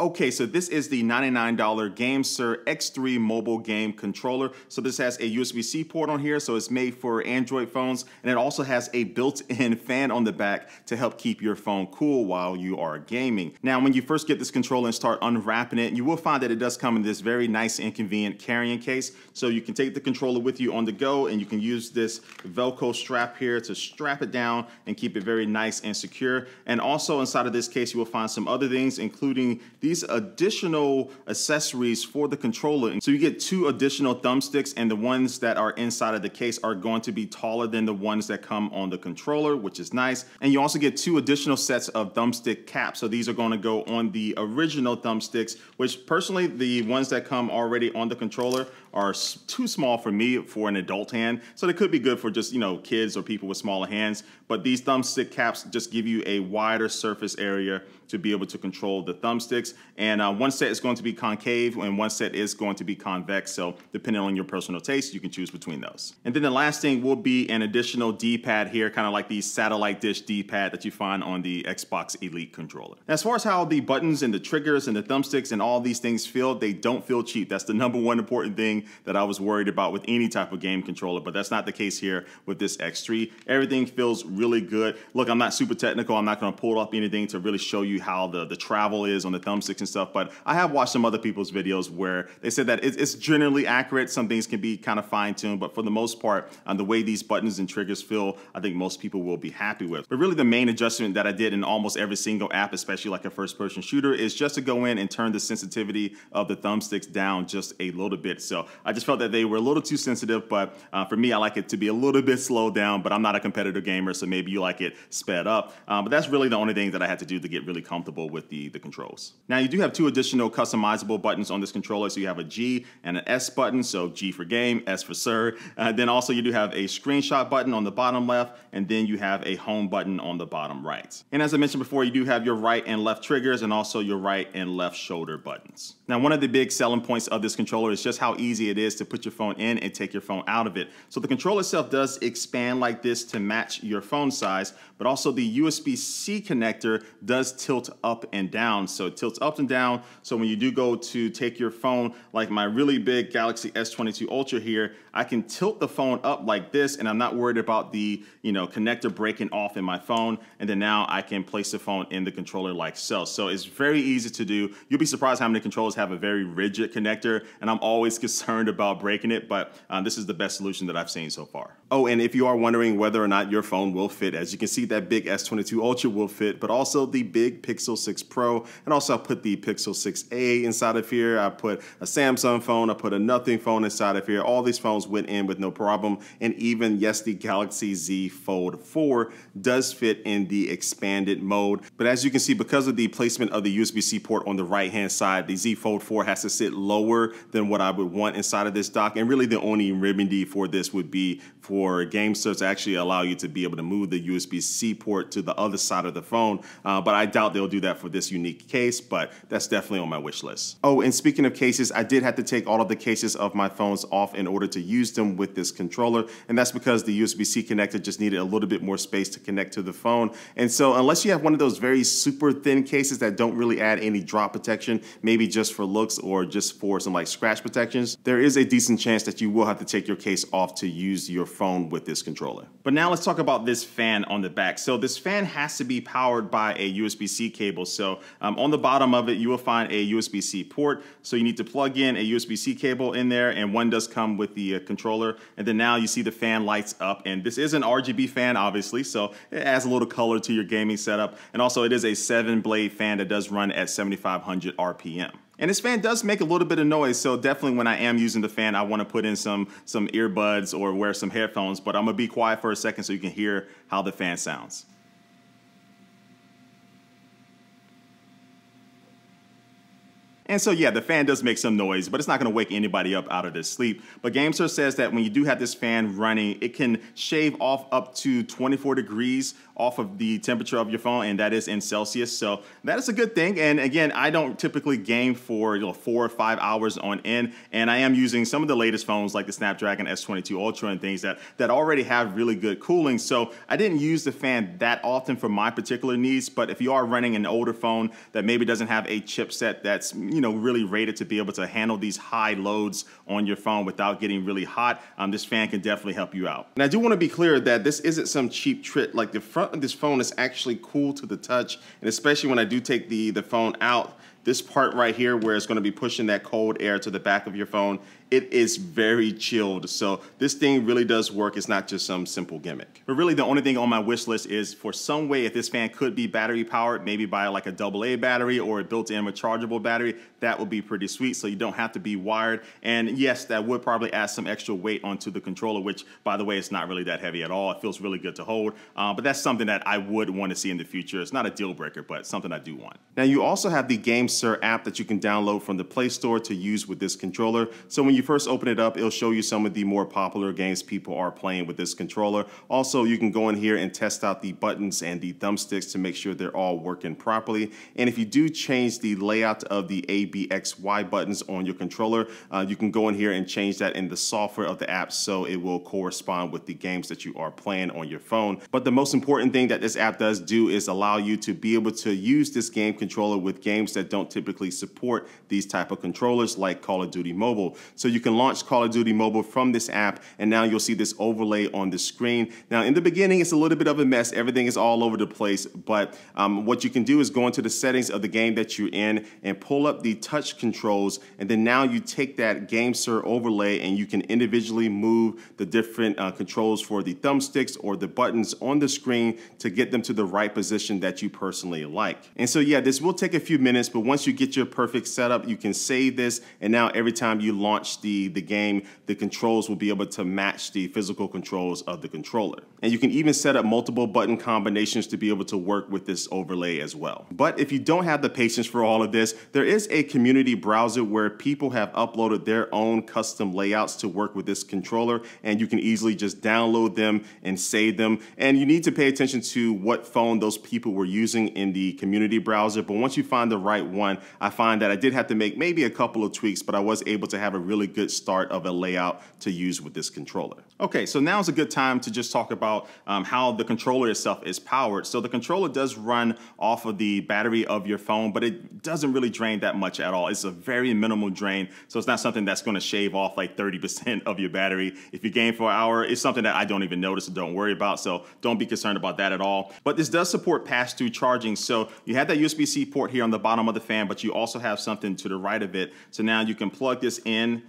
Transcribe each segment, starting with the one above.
Okay, so this is the $99 GameSir X3 mobile game controller. So this has a USB-C port on here, so it's made for Android phones, and it also has a built-in fan on the back to help keep your phone cool while you are gaming. Now, when you first get this controller and start unwrapping it, you will find that it does come in this very nice and convenient carrying case. So you can take the controller with you on the go, and you can use this Velcro strap here to strap it down and keep it very nice and secure. And also inside of this case, you will find some other things, including these these additional accessories for the controller. So you get two additional thumbsticks and the ones that are inside of the case are going to be taller than the ones that come on the controller, which is nice. And you also get two additional sets of thumbstick caps. So these are going to go on the original thumbsticks, which personally, the ones that come already on the controller are too small for me for an adult hand. So they could be good for just, you know, kids or people with smaller hands. But these thumbstick caps just give you a wider surface area to be able to control the thumbsticks. And uh, one set is going to be concave and one set is going to be convex. So depending on your personal taste, you can choose between those. And then the last thing will be an additional D-pad here, kind of like the satellite dish D-pad that you find on the Xbox Elite controller. As far as how the buttons and the triggers and the thumbsticks and all these things feel, they don't feel cheap. That's the number one important thing that I was worried about with any type of game controller, but that's not the case here with this X3. Everything feels really good. Look, I'm not super technical. I'm not going to pull up anything to really show you how the, the travel is on the thumbsticks and stuff, but I have watched some other people's videos where they said that it's generally accurate. Some things can be kind of fine tuned, but for the most part, um, the way these buttons and triggers feel, I think most people will be happy with. But really the main adjustment that I did in almost every single app, especially like a first person shooter, is just to go in and turn the sensitivity of the thumbsticks down just a little bit. So I just felt that they were a little too sensitive, but uh, for me, I like it to be a little bit slowed down, but I'm not a competitive gamer, so maybe you like it sped up. Um, but that's really the only thing that I had to do to get really comfortable with the, the controls. Now, you do have two additional customizable buttons on this controller. So you have a G and an S button, so G for game, S for sir. Uh, then also you do have a screenshot button on the bottom left, and then you have a home button on the bottom right. And as I mentioned before, you do have your right and left triggers and also your right and left shoulder buttons. Now, one of the big selling points of this controller is just how easy it is to put your phone in and take your phone out of it. So the controller itself does expand like this to match your phone size, but also the USB-C connector does tilt up and down. So it tilts up and down. So when you do go to take your phone, like my really big Galaxy S22 Ultra here, I can tilt the phone up like this and I'm not worried about the you know connector breaking off in my phone. And then now I can place the phone in the controller like so. So it's very easy to do. You'll be surprised how many controllers have a very rigid connector and I'm always concerned about breaking it, but um, this is the best solution that I've seen so far. Oh, and if you are wondering whether or not your phone will fit, as you can see, that big S22 Ultra will fit, but also the big Pixel 6 Pro, and also I put the Pixel 6a inside of here. I put a Samsung phone, I put a nothing phone inside of here. All these phones went in with no problem, and even, yes, the Galaxy Z Fold 4 does fit in the expanded mode. But as you can see, because of the placement of the USB-C port on the right-hand side, the Z Fold 4 has to sit lower than what I would want inside of this dock, and really the only remedy for this would be for GameSir to actually allow you to be able to move the USB-C port to the other side of the phone, uh, but I doubt they'll do that for this unique case, but that's definitely on my wish list. Oh, and speaking of cases, I did have to take all of the cases of my phones off in order to use them with this controller, and that's because the USB-C connector just needed a little bit more space to connect to the phone. And so unless you have one of those very super thin cases that don't really add any drop protection, maybe just for looks or just for some like scratch protections, there is a decent chance that you will have to take your case off to use your phone with this controller. But now let's talk about this fan on the back. So this fan has to be powered by a USB-C cable. So um, on the bottom of it, you will find a USB-C port. So you need to plug in a USB-C cable in there and one does come with the uh, controller. And then now you see the fan lights up and this is an RGB fan, obviously. So it adds a little color to your gaming setup. And also it is a seven blade fan that does run at 7,500 RPM. And this fan does make a little bit of noise, so definitely when I am using the fan, I want to put in some some earbuds or wear some headphones, but I'm going to be quiet for a second so you can hear how the fan sounds. And so, yeah, the fan does make some noise, but it's not going to wake anybody up out of their sleep. But GameSir says that when you do have this fan running, it can shave off up to 24 degrees off of the temperature of your phone, and that is in Celsius. So that is a good thing. And again, I don't typically game for you know four or five hours on end, and I am using some of the latest phones like the Snapdragon S22 Ultra and things that that already have really good cooling. So I didn't use the fan that often for my particular needs. But if you are running an older phone that maybe doesn't have a chipset that's you know really rated to be able to handle these high loads on your phone without getting really hot, um, this fan can definitely help you out. And I do want to be clear that this isn't some cheap trick. Like the front of this phone is actually cool to the touch, and especially when I do take the the phone out, this part right here where it's going to be pushing that cold air to the back of your phone it is very chilled. So this thing really does work. It's not just some simple gimmick. But really the only thing on my wish list is for some way if this fan could be battery powered, maybe by like a AA battery or a built-in rechargeable battery, that would be pretty sweet. So you don't have to be wired. And yes, that would probably add some extra weight onto the controller, which by the way, it's not really that heavy at all. It feels really good to hold. Uh, but that's something that I would want to see in the future. It's not a deal breaker, but something I do want. Now you also have the GameSir app that you can download from the Play Store to use with this controller. So when you you first open it up, it'll show you some of the more popular games people are playing with this controller. Also, you can go in here and test out the buttons and the thumbsticks to make sure they're all working properly. And if you do change the layout of the A, B, X, Y buttons on your controller, uh, you can go in here and change that in the software of the app so it will correspond with the games that you are playing on your phone. But the most important thing that this app does do is allow you to be able to use this game controller with games that don't typically support these type of controllers like Call of Duty Mobile. So you can launch Call of Duty Mobile from this app, and now you'll see this overlay on the screen. Now, in the beginning, it's a little bit of a mess. Everything is all over the place, but um, what you can do is go into the settings of the game that you're in and pull up the touch controls, and then now you take that GameSir overlay and you can individually move the different uh, controls for the thumbsticks or the buttons on the screen to get them to the right position that you personally like. And so, yeah, this will take a few minutes, but once you get your perfect setup, you can save this, and now every time you launch the, the game, the controls will be able to match the physical controls of the controller. And you can even set up multiple button combinations to be able to work with this overlay as well. But if you don't have the patience for all of this, there is a community browser where people have uploaded their own custom layouts to work with this controller, and you can easily just download them and save them. And you need to pay attention to what phone those people were using in the community browser. But once you find the right one, I find that I did have to make maybe a couple of tweaks, but I was able to have a really good start of a layout to use with this controller. Okay, so now is a good time to just talk about um, how the controller itself is powered. So the controller does run off of the battery of your phone, but it doesn't really drain that much at all. It's a very minimal drain, so it's not something that's gonna shave off like 30% of your battery. If you game for an hour, it's something that I don't even notice or don't worry about, so don't be concerned about that at all. But this does support pass-through charging, so you have that USB-C port here on the bottom of the fan, but you also have something to the right of it. So now you can plug this in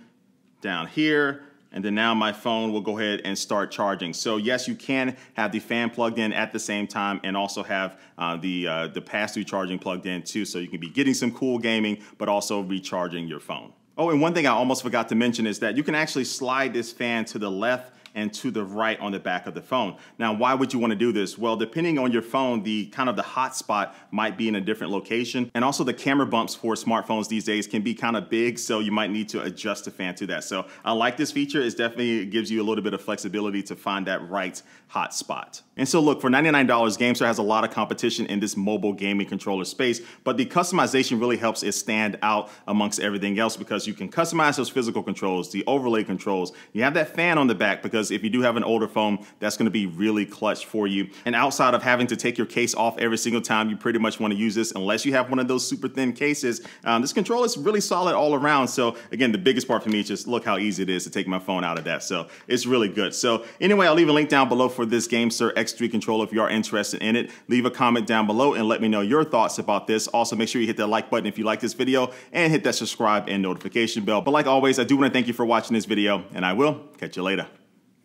down here. And then now my phone will go ahead and start charging. So yes, you can have the fan plugged in at the same time and also have uh, the, uh, the pass-through charging plugged in too. So you can be getting some cool gaming, but also recharging your phone. Oh, and one thing I almost forgot to mention is that you can actually slide this fan to the left and to the right on the back of the phone. Now, why would you want to do this? Well, depending on your phone, the kind of the hot spot might be in a different location. And also the camera bumps for smartphones these days can be kind of big, so you might need to adjust the fan to that. So I like this feature. It definitely gives you a little bit of flexibility to find that right hot spot. And so look, for $99, GameSir has a lot of competition in this mobile gaming controller space, but the customization really helps it stand out amongst everything else because you can customize those physical controls, the overlay controls. You have that fan on the back because because if you do have an older phone, that's going to be really clutch for you. And outside of having to take your case off every single time you pretty much want to use this, unless you have one of those super thin cases, um, this controller is really solid all around. So again, the biggest part for me is just look how easy it is to take my phone out of that. So it's really good. So anyway, I'll leave a link down below for this GameSir X3 controller if you are interested in it. Leave a comment down below and let me know your thoughts about this. Also, make sure you hit that like button if you like this video and hit that subscribe and notification bell. But like always, I do want to thank you for watching this video and I will catch you later.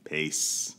Peace.